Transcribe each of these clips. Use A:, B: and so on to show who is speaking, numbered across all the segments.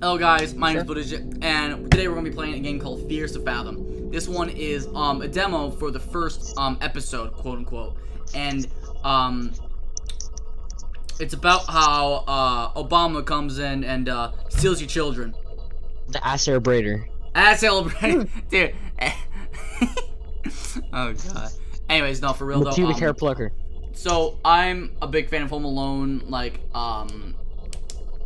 A: Hello guys, my name is Buddha, and today we're gonna be playing a game called Fears to Fathom. This one is um, a demo for the first um, episode, quote unquote, and um, it's about how uh, Obama comes in and uh, steals your children.
B: The ass braider.
A: Ass celebrate, dude. oh god. Anyways, no, for real
B: The
A: though.
B: pubic
A: um,
B: hair plucker.
A: so I'm a big fan of Home Alone, like um,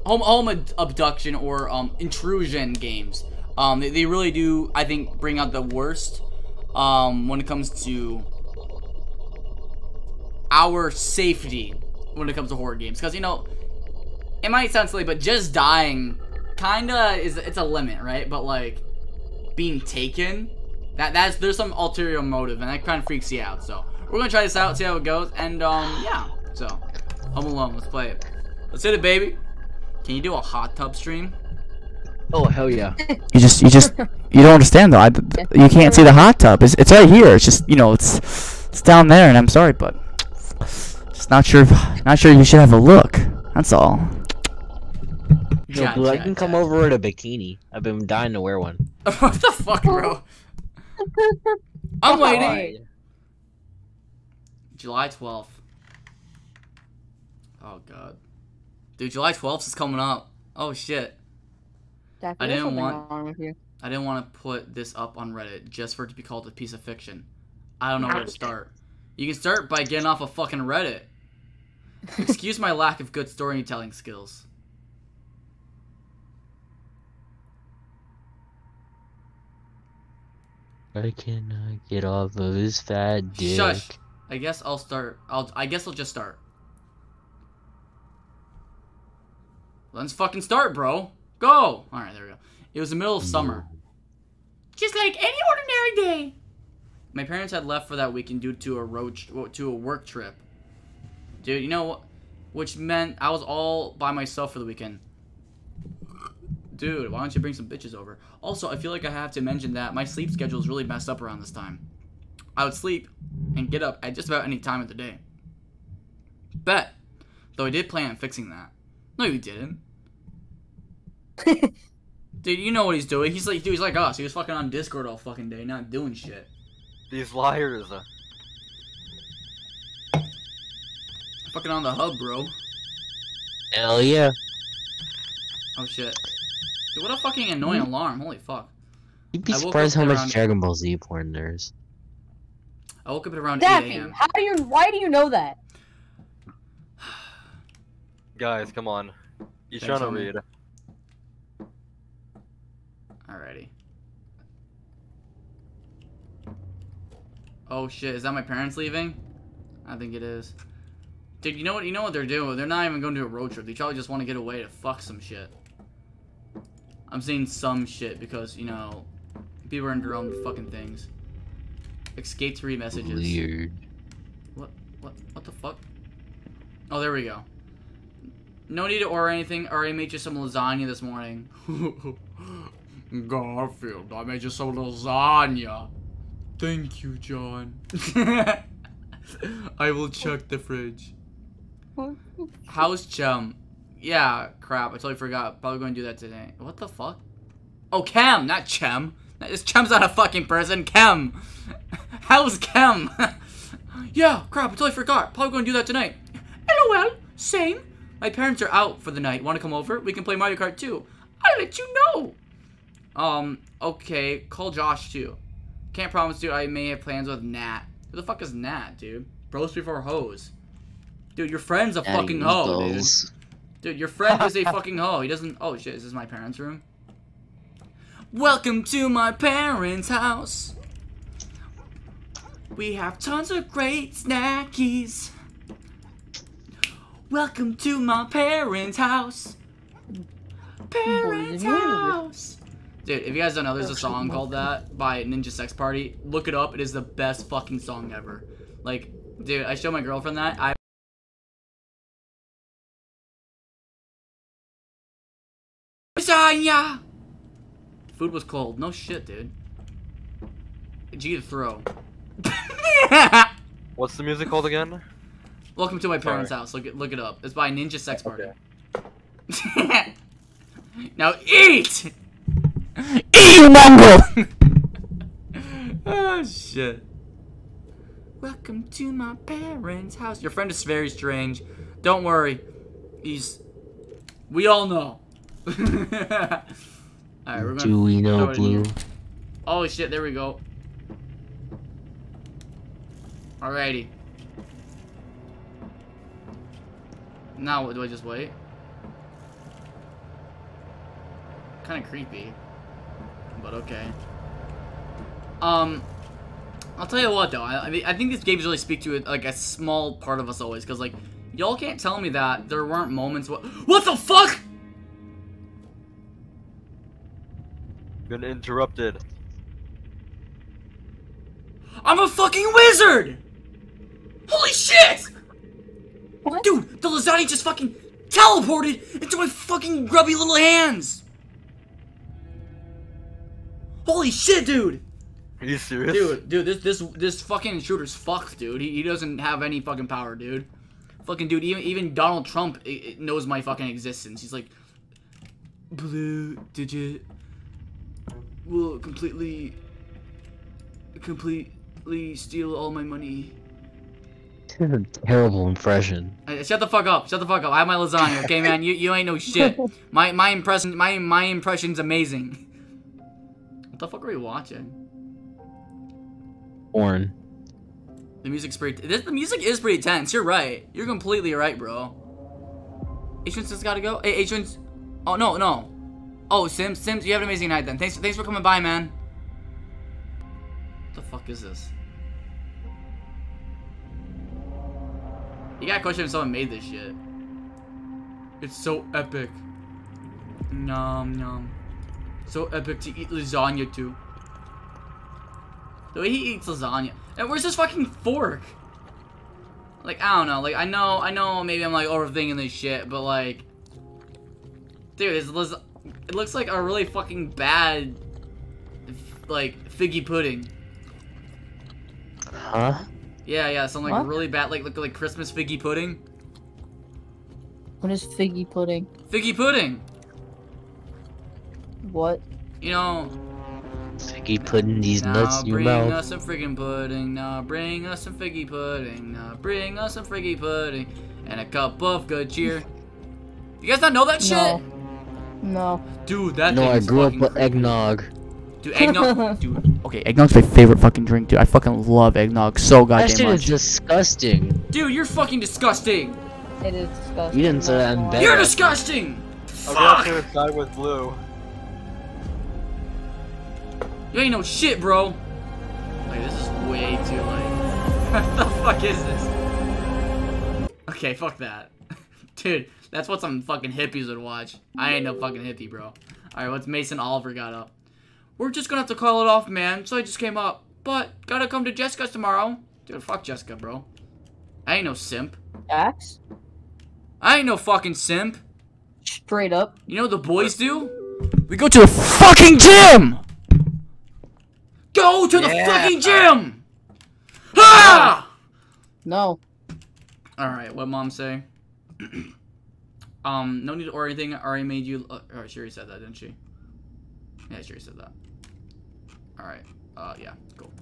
A: home home ad- abduction or um intrusion games. Um, they, they really do, I think, bring out the worst um when it comes to our safety when it comes to horror games, because you know it might sound silly, but just dying kinda is it's a limit, right? But like being taken, that that's there's some ulterior motive, and that kind of freaks you out. So we're gonna try this out, see how it goes, and um yeah. So Home Alone, let's play it. Let's hit it, baby. Can you do a hot tub stream?
B: Oh hell yeah.
C: You just, you just, you don't understand though. I, you can't see the hot tub. It's, it's right here. It's just, you know, it's, it's down there, and I'm sorry, but just not sure, not sure you should have a look. That's all.
B: Yo,
A: Chat,
B: Blue, I
A: chat,
B: can come
A: chat.
B: over in a bikini. I've been dying to wear one.
A: what the fuck, bro? I'm waiting. July 12th. Oh god. Dude, July 12th is coming up. Oh shit.
D: Daffy,
A: I didn't want-
D: wrong with you.
A: I didn't want to put this up on Reddit just for it to be called a piece of fiction. I don't know where to start. You can start by getting off of fucking Reddit. Excuse my lack of good storytelling skills.
B: I cannot get off of his fat dick.
A: Shush. I guess I'll start. I'll. I guess I'll just start. Let's fucking start, bro. Go. All right, there we go. It was the middle of summer, just like any ordinary day. My parents had left for that weekend due to a road to a work trip. Dude, you know what? Which meant I was all by myself for the weekend. Dude, why don't you bring some bitches over? Also, I feel like I have to mention that my sleep schedule is really messed up around this time. I would sleep and get up at just about any time of the day. Bet. Though I did plan on fixing that. No, you didn't. Dude, you know what he's doing. He's like, dude, he's like us. He was fucking on Discord all fucking day, not doing shit.
E: These liars. uh,
A: Fucking on the hub, bro.
B: Hell yeah.
A: Oh shit. Dude, what a fucking annoying alarm. Holy fuck.
B: You'd be
A: I woke
B: surprised
A: up
B: how much Dragon Ball Z porn there's.
A: I woke up at around 8 a.m.
D: how do you? Why do you know that?
E: Guys, come on. He's
A: Thanks,
E: trying to
A: homie.
E: read.
A: Alrighty. Oh shit, is that my parents leaving? I think it is. Dude, you know what you know what they're doing? They're not even going to do a road trip. They probably just want to get away to fuck some shit. I'm saying some shit because, you know, people are into their own fucking things. Escape to read messages.
B: Weird.
A: What what what the fuck? Oh there we go. No need to order anything. Already made you some lasagna this morning. Garfield, I made you some lasagna. Thank you, John. I will check the fridge. How's Chum? Yeah, crap. I totally forgot. Probably going to do that today. What the fuck? Oh, Chem, not Chem. This Chem's not a fucking person. Chem. How's Chem? yeah, crap. I totally forgot. Probably going to do that tonight. LOL. Same. My parents are out for the night. Want to come over? We can play Mario Kart too. I'll let you know. Um, okay. Call Josh too. Can't promise, dude. I may have plans with Nat. Who the fuck is Nat, dude? Bros before hoes. Dude, your friend's a fucking hoe, dude. Dude, your friend is a fucking hoe. He doesn't. Oh shit, is this my parents' room? Welcome to my parents' house. We have tons of great snackies. Welcome to my parents' house. Parents' house. Dude, if you guys don't know, there's a oh, song called that by Ninja Sex Party. Look it up. It is the best fucking song ever. Like, dude, I showed my girlfriend that. I Lasagna! Food was cold. No shit, dude. G to throw.
E: What's the music called again?
A: Welcome to my parents'
E: Sorry.
A: house. Look it look it up. It's by Ninja Sex Party. Now eat!
C: Eat, you mongrel!
A: oh shit. Welcome to my parents' house. Your friend is very strange. Don't worry. He's. We all know. Alright, we're gonna.
B: Do we know blue?
A: Oh shit, there we go. Alrighty. Now, what, do I just wait? Kind of creepy. But okay. Um, I'll tell you what though. I, I mean, I think these games really speak to like a small part of us always, because like y'all can't tell me that there weren't moments. What? What the fuck?
E: Been interrupted.
A: I'm a fucking wizard! Holy shit!
D: What?
A: Dude, the lasagna just fucking teleported into my fucking grubby little hands! Holy shit, dude!
E: Are you serious?
A: Dude, dude, this this this fucking intruder's fucked, dude. He, he doesn't have any fucking power, dude. Fucking dude, even even Donald Trump i i knows my fucking existence. He's like, blue digit will completely, completely steal all my money.
B: Terrible impression.
A: Uh, shut the fuck up! Shut the fuck up! I have my lasagna, okay, man? You you ain't no shit. My my impression my my impression's amazing. What the fuck are we watching?
B: Porn.
A: The music's pretty. This, the music is pretty tense. You're right. You're completely right, bro. H1's just gotta go. Hey, H1's. Oh no, no. Oh, Sims, Sims, you have an amazing night then. Thanks, thanks for coming by, man. What the fuck is this? You gotta question if someone made this shit. It's so epic. Nom nom. So uh, epic to eat lasagna too. The way he eats lasagna. And where's his fucking fork? Like, I don't know. Like, I know, I know maybe I'm like overthinking this shit, but like. Dude, it's, las- it looks like a really fucking bad, like, figgy pudding.
B: Huh?
A: Yeah, yeah, something like
D: What?
A: really bad, like, look like Christmas figgy pudding.
D: What is figgy pudding?
A: Figgy pudding!
D: What?
A: You know,
B: Figgy putting these
A: now
B: nuts in your
A: bring
B: mouth.
A: us some friggin' pudding, now bring us some figgy pudding, now bring us some figgy pudding, and a cup of good cheer. You guys not know that shit?
D: No. No.
A: Dude, that
B: No,
A: thing
B: I
A: is
B: grew up with
A: crazy.
B: eggnog.
A: Dude, eggnog. dude,
C: Okay, eggnog's my favorite fucking drink, dude. I fucking love eggnog so goddamn
B: That
C: goddamn
B: shit is
C: much.
B: disgusting.
A: dude, you're fucking disgusting.
D: It is disgusting.
B: You didn't say that in bed.
A: You're
B: Yeah.
A: disgusting.
E: I'm gonna
A: Fuck.
E: side with blue.
A: You ain't no shit, bro. Like this is way too late. what the fuck is this? Okay, fuck that. Dude, that's what some fucking hippies would watch. I ain't no fucking hippie, bro. Alright, what's Mason Oliver got up? We're just gonna have to call it off, man. So I just came up. But, gotta come to Jessica's tomorrow. Dude, fuck Jessica, bro. I ain't no simp.
D: Axe?
A: I ain't no fucking simp.
D: Straight up.
A: You know what the boys do?
C: We go to the fucking gym!
A: Go to the fucking gym! Ha!
D: No.
A: Alright, what mom say? um, no need or anything. Already made you. Uh, oh, she already said that, didn't she? Yeah, she already said that. Alright, uh, yeah, cool.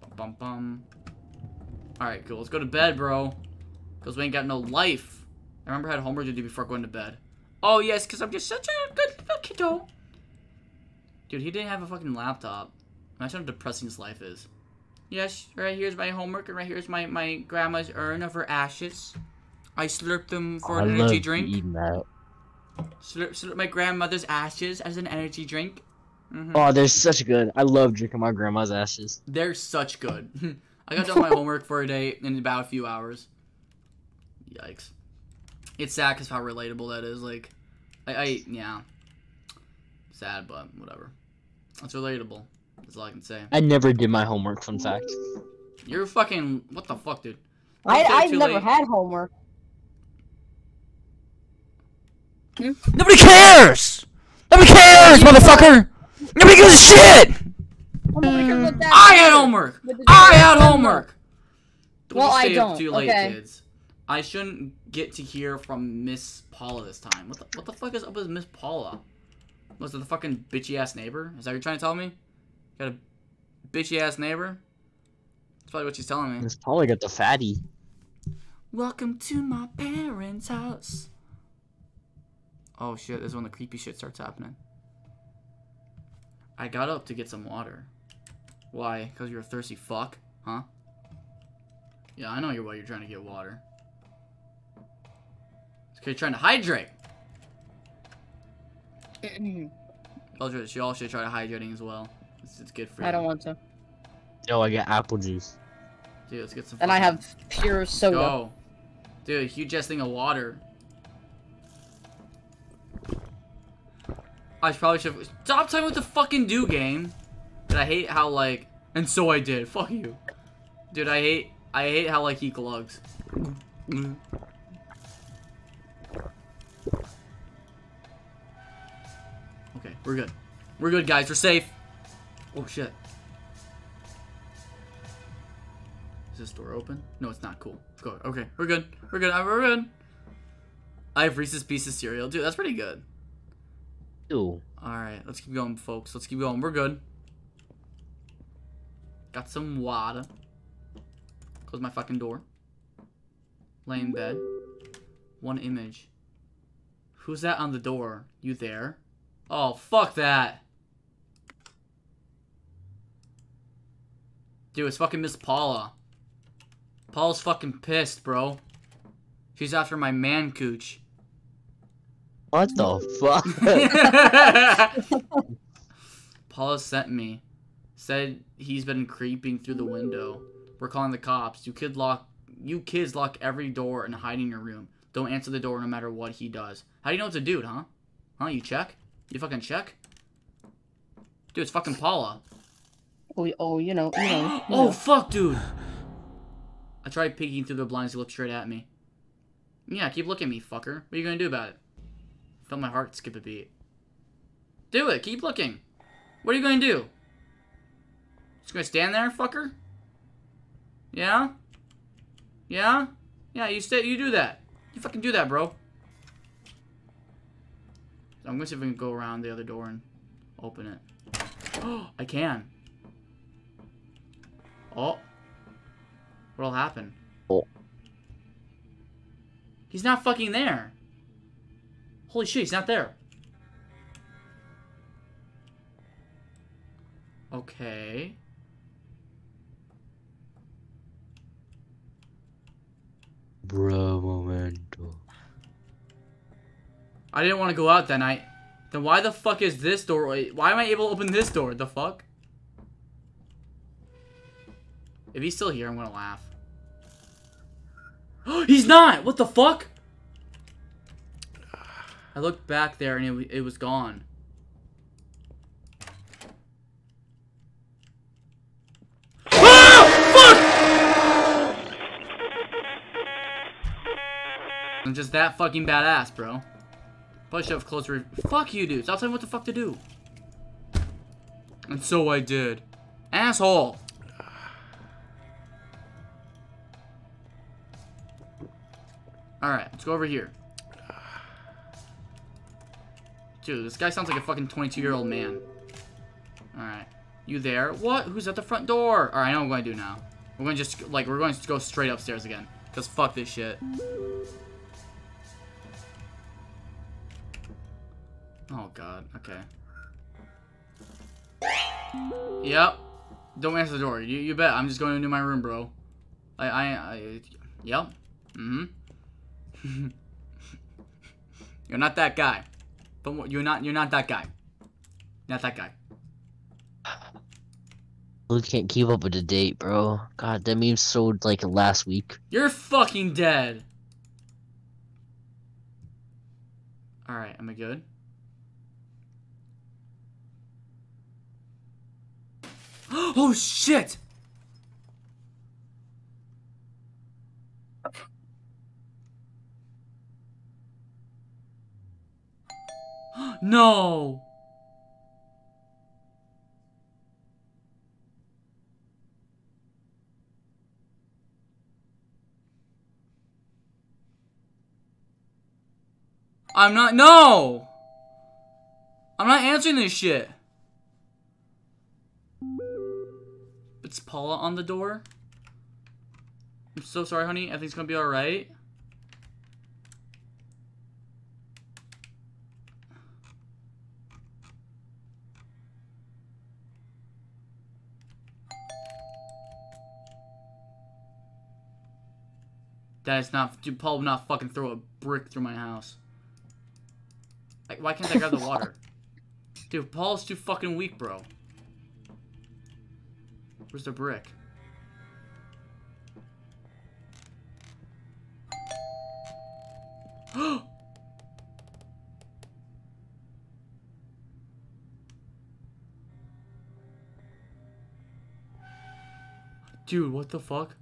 A: Bum bum bum. Alright, cool. Let's go to bed, bro. Because we ain't got no life. I remember I had homework to do before going to bed. Oh, yes, because I'm just such a good little kiddo. Dude, he didn't have a fucking laptop. Imagine how depressing his life is. Yes, right here's my homework, and right here's my, my grandma's urn of her ashes. I slurped them for an energy drink.
B: eating that.
A: Slurp, slurp my grandmother's ashes as an energy drink. Mhm.
B: Oh, they're such good. I love drinking my grandma's ashes.
A: They're such good. I got done my homework for a day in about a few hours. Yikes. It's sad because how relatable that is. Like, I, I, yeah. Sad, but whatever. It's relatable. That's all I can say.
B: I never did my homework. Fun fact.
A: You're fucking. What the fuck, dude?
D: I,
A: Okay,
D: I've never
A: late.
D: had homework.
C: Nobody cares! Nobody cares, motherfucker! Nobody gives a shit!
D: Homework is what that
A: I had homework! I had homework! Don't
D: Well, I don't,
A: Too late,
D: okay.
A: kids. I shouldn't get to hear from Miss Paula this time. What the, what the fuck is up with Miss Paula? Was it the fucking bitchy ass neighbor? Is that what you're trying to tell me? Got a bitchy ass neighbor? That's probably what she's telling me.
B: It's probably got the fatty.
A: Welcome to my parents' house. Oh shit, this is when the creepy shit starts happening. I got up to get some water. Why? Because you're a thirsty fuck? Huh? Yeah, I know you're why you're trying to get water. It's because you're trying to hydrate. Told you, she all should try to hydrating as well. It's, it's good for you.
D: I don't want to.
B: Yo, I got apple juice.
A: Dude, let's get some.
D: And I have pure soda.
A: Go. Dude, huge ass thing of water. I probably should stop telling with the to fucking do, game. But I hate how like, and so I did. Fuck you, dude. I hate, I hate how like he glugs. Okay, we're good. We're good, guys. We're safe. Oh shit. Is this door open? No, it's not. Cool. Go. Okay, we're good. We're good. Uh, We're good. I have Reese's Pieces cereal. Dude, that's pretty good.
B: Ew.
A: Alright, let's keep going, folks. Let's keep going. We're good. Got some water. Close my fucking door. Lay in bed. One image. Who's that on the door? You there? Oh, fuck that. Dude, it's fucking Miss Paula. Paula's fucking pissed, bro. She's after my man cooch.
B: What the fuck?
A: Paula sent me. Said he's been creeping through the window. We're calling the cops. You kid lock you kids lock every door and hide in your room. Don't answer the door no matter what he does. How do you know it's a dude, huh? Huh? You check? You fucking check? Dude, it's fucking Paula.
D: Oh, oh, you know, you know. you
A: Oh
D: know.
A: fuck, dude. I tried peeking through the blinds. He looked straight at me. Yeah, keep looking at me, fucker. What are you gonna do about it? Felt my heart skip a beat. Do it. Keep looking. What are you gonna do? Just gonna stand there, fucker? Yeah? Yeah? Yeah, you stay. You do that. You fucking do that, bro. I'm gonna see if I can go around the other door and open it. Oh, I can. What'll happen?
B: Oh.
A: He's not fucking there. Holy shit, he's not there. Okay.
B: Bro, momento.
A: I didn't want to go out that night. Then why the fuck is this door? Why am I able to open this door? The fuck? If he's still here, I'm gonna laugh. he's not! What the fuck? I looked back there and it, it was gone. Ah! Fuck! I'm just that fucking badass, bro. Push up closer. Fuck you, dude. Stop telling me what the fuck to do. And so I did. Asshole. Alright, let's go over here. Dude, this guy sounds like a fucking 22 year old man. Alright. You there? What? Who's at the front door? Alright, I know what I'm going to do now. We're going to just, like, we're going to go straight upstairs again. Because fuck this shit. Oh god, okay. Yep. Don't answer the door. You you bet. I'm just going into my room, bro. I I, I yep. Mm-hmm. you're not that guy. Don't you're not you're not that guy. Not that guy.
B: Luke can't keep up with the date, bro. God, that meme sold like last week.
A: You're fucking dead. Alright, am I good? oh shit! no! I'm not. No! I'm not answering this shit. It's Paula on the door. I'm so sorry, honey. Everything's gonna be alright. That is not. Dude, Paul would not fucking throw a brick through my house. Like, why can't I grab the water? Dude, Paul's too fucking weak, bro. Where's the brick? Dude, what the fuck?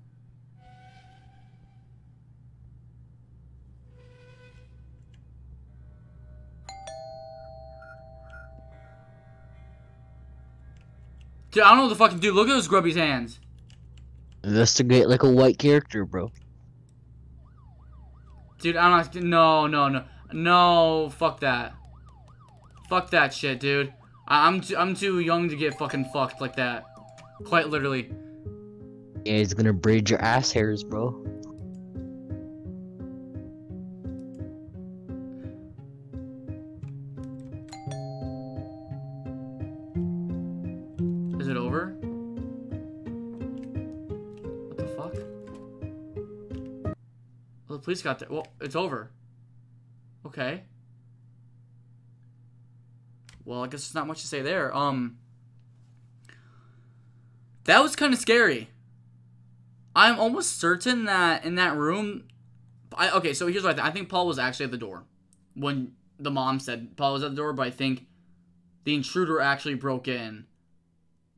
A: Dude, I don't know what the fucking dude. Look at those grubby's hands.
B: Investigate like a white character, bro.
A: Dude, I'm not. No, no, no, no. Fuck that. Fuck that shit, dude. I, I'm too. I'm too young to get fucking fucked like that. Quite literally.
B: Yeah, he's gonna braid your ass hairs, bro.
A: It over? What the fuck? Well, the police got there. Well, it's over. Okay. Well, I guess there's not much to say there. Um. That was kind of scary. I'm almost certain that in that room. I, okay, so here's what I think. I think Paul was actually at the door when the mom said Paul was at the door, but I think the intruder actually broke in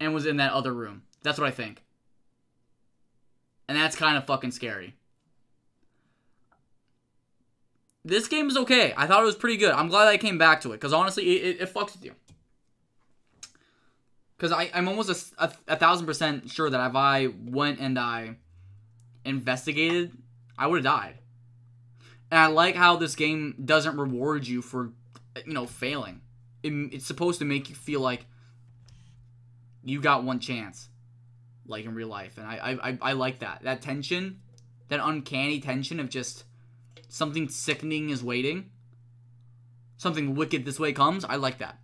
A: and was in that other room. That's what I think. And that's kind of fucking scary. This game is okay. I thought it was pretty good. I'm glad I came back to it because honestly, it, it, it fucks with you. Because I'm almost a, a, a thousand percent sure that if I went and I investigated, I would have died. And I like how this game doesn't reward you for, you know, failing. It, it's supposed to make you feel like you got one chance, like in real life, and I, I, I like that. That tension, that uncanny tension of just something sickening is waiting, something wicked this way comes. I like that.